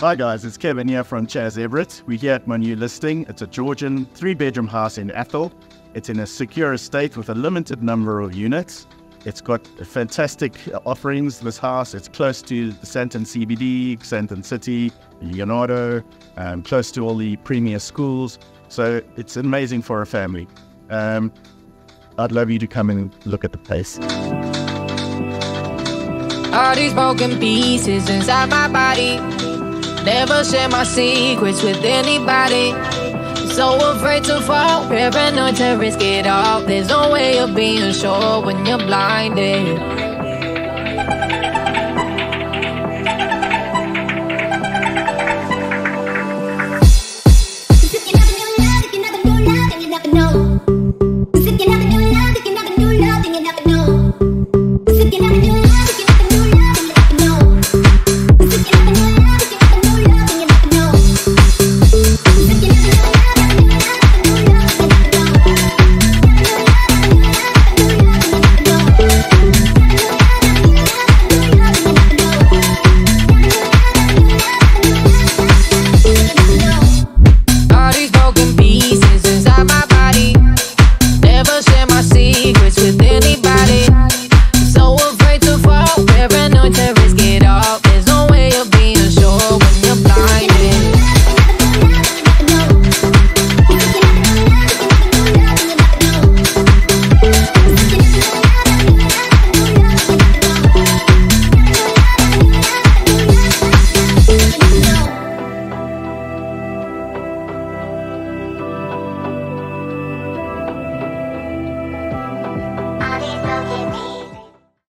Hi guys, it's Kevin here from Chas Everitt. We're here at my new listing. It's a Georgian three-bedroom house in Athol. It's in a secure estate with a limited number of units. It's got fantastic offerings, this house. It's close to the Sandton CBD, Sandton City, Leonardo, um, close to all the premier schools. So it's amazing for a family. Um, I'd love you to come and look at the place. All these broken pieces inside my body. Never share my secrets with anybody. So afraid to fall, paranoid to risk it all. There's no way of being sure when you're blinded. No.